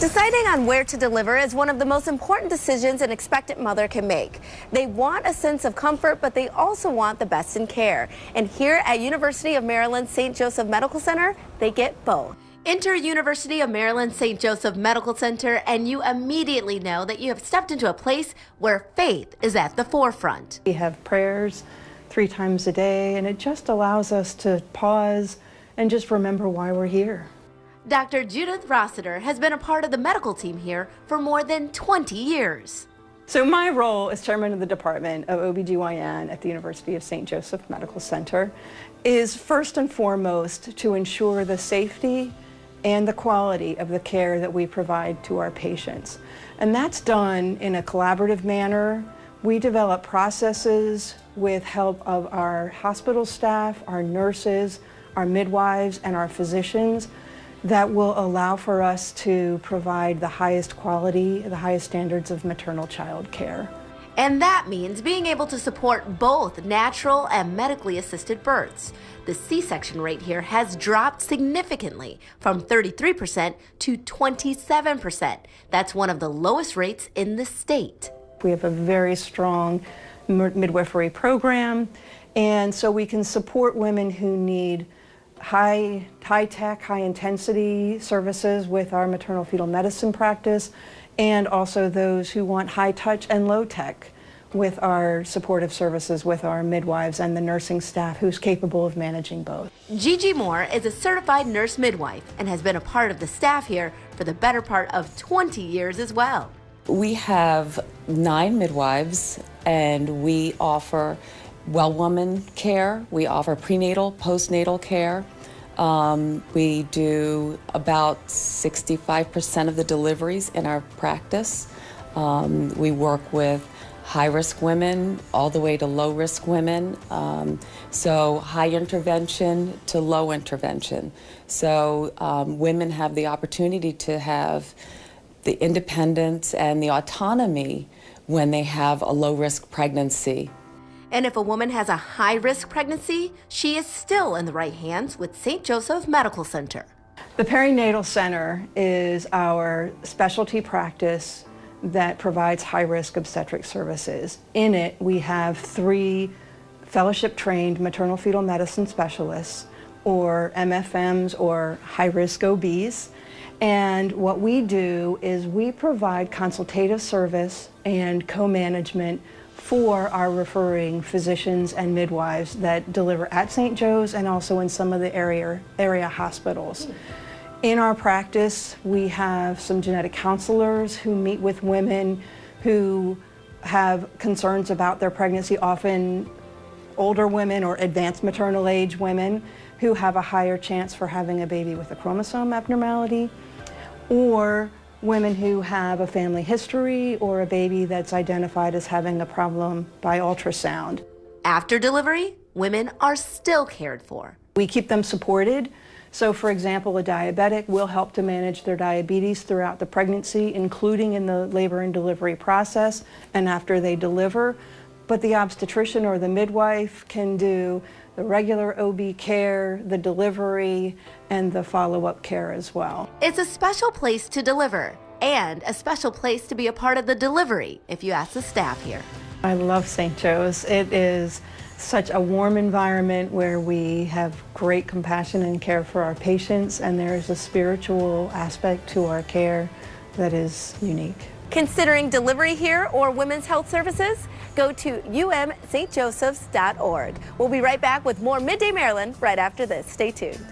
Deciding on where to deliver is one of the most important decisions an expectant mother can make. They want a sense of comfort, but they also want the best in care. And here at University of Maryland St. Joseph Medical Center, they get both. Enter University of Maryland St. Joseph Medical Center, and you immediately know that you have stepped into a place where faith is at the forefront. We have prayers three times a day, and it just allows us to pause and just remember why we're here. Dr. Judith Rossiter has been a part of the medical team here for more than 20 years. So my role as chairman of the Department of OBGYN at the University of St. Joseph Medical Center is first and foremost to ensure the safety and the quality of the care that we provide to our patients. And that's done in a collaborative manner. We develop processes with help of our hospital staff, our nurses, our midwives, and our physicians that will allow for us to provide the highest quality, the highest standards of maternal child care. And that means being able to support both natural and medically assisted births. The C section rate here has dropped significantly from 33% to 27%. That's one of the lowest rates in the state. We have a very strong midwifery program, and so we can support women who need high, high tech, high intensity services with our maternal fetal medicine practice, and also those who want high touch and low tech with our supportive services with our midwives and the nursing staff who's capable of managing both. Gigi Moore is a certified nurse midwife and has been a part of the staff here for the better part of 20 years as well. We have nine midwives and we offer well woman care, we offer prenatal, postnatal care, um, we do about 65% of the deliveries in our practice. Um, we work with high risk women all the way to low risk women. Um, so, high intervention to low intervention. So, um, women have the opportunity to have the independence and the autonomy when they have a low risk pregnancy. And if a woman has a high risk pregnancy, she is still in the right hands with St. Joseph Medical Center. The Perinatal Center is our specialty practice that provides high risk obstetric services. In it, we have three fellowship trained maternal fetal medicine specialists, or MFMs, or high risk OBs. And what we do is we provide consultative service and co management for our referring physicians and midwives that deliver at St. Joe's and also in some of the area, area hospitals. In our practice, we have some genetic counselors who meet with women who have concerns about their pregnancy, often older women or advanced maternal age women who have a higher chance for having a baby with a chromosome abnormality, or women who have a family history or a baby that's identified as having a problem by ultrasound. After delivery, women are still cared for. We keep them supported. So, for example, a diabetic will help to manage their diabetes throughout the pregnancy, including in the labor and delivery process and after they deliver. But the obstetrician or the midwife can do the regular OB care, the delivery, and the follow up care as well. It's a special place to deliver and a special place to be a part of the delivery, if you ask the staff here. I love St. Joe's. It is such a warm environment where we have great compassion and care for our patients, and there is a spiritual aspect to our care that is unique. Considering delivery here or women's health services? Go to umstjosephs.org. We'll be right back with more Midday Maryland right after this. Stay tuned.